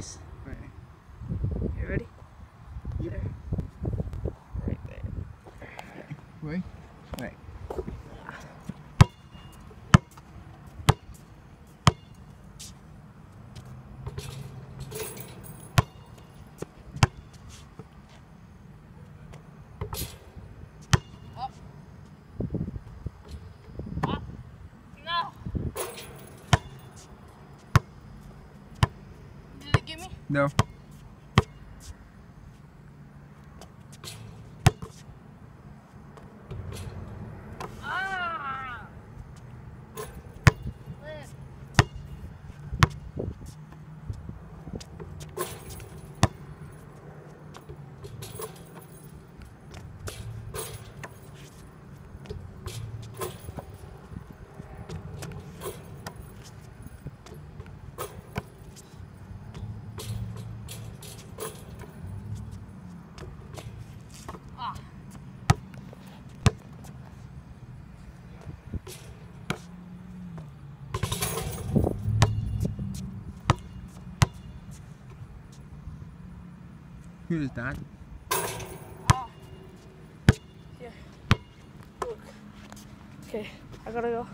face. Right. You ready? Yep. There. Right there. Right. Right. No. Is that? Ah. Here. Look. Okay, I gotta go.